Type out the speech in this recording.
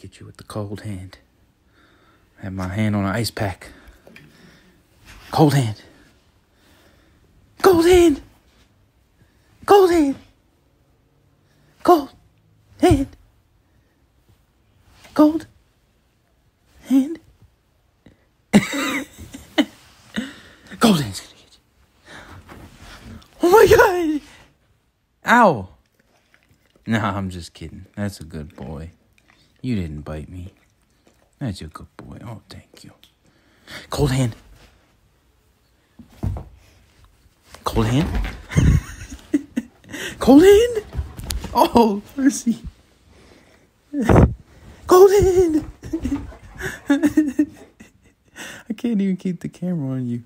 get you with the cold hand. I have my hand on an ice pack. Cold hand. Cold hand. Cold hand. Cold hand. Cold hand. Cold hand's gonna get you. Oh my god! Ow! Nah, I'm just kidding. That's a good boy. You didn't bite me. That's a good boy. Oh, thank you. Cold hand. Cold hand. Cold hand. Oh, mercy. Cold hand. I can't even keep the camera on you.